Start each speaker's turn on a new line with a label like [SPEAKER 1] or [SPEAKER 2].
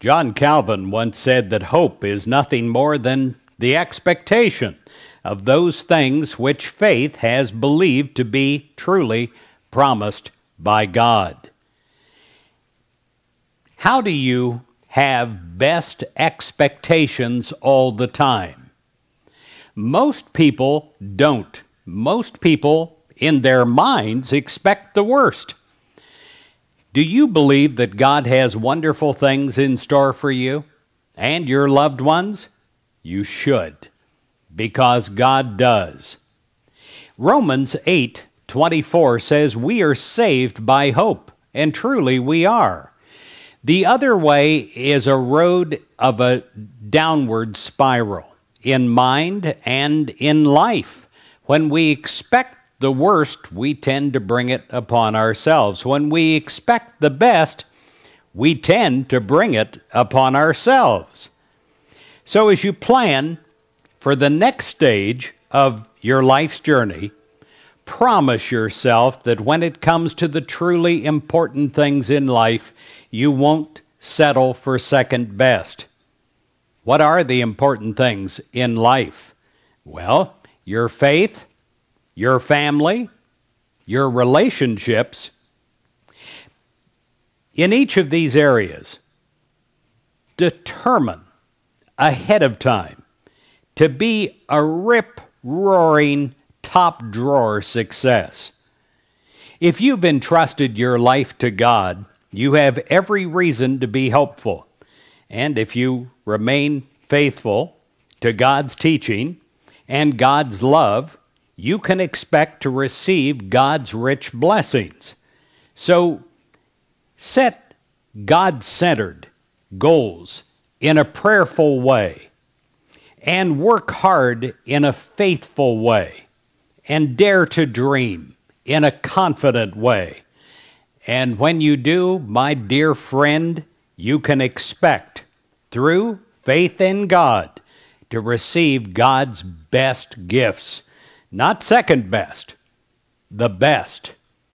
[SPEAKER 1] John Calvin once said that hope is nothing more than the expectation of those things which faith has believed to be truly promised by God. How do you have best expectations all the time? Most people don't. Most people, in their minds, expect the worst. Do you believe that God has wonderful things in store for you and your loved ones? You should, because God does. Romans 8 24 says, We are saved by hope, and truly we are. The other way is a road of a downward spiral in mind and in life. When we expect the worst, we tend to bring it upon ourselves. When we expect the best, we tend to bring it upon ourselves. So, as you plan for the next stage of your life's journey, promise yourself that when it comes to the truly important things in life, you won't settle for second best. What are the important things in life? Well, your faith, your family, your relationships. In each of these areas, determine ahead of time to be a rip roaring top drawer success. If you've entrusted your life to God, you have every reason to be hopeful. And if you remain faithful to God's teaching and God's love, you can expect to receive God's rich blessings. So set God centered goals in a prayerful way and work hard in a faithful way and dare to dream in a confident way. And when you do, my dear friend, you can expect through faith in God to receive God's best gifts not second best, the best.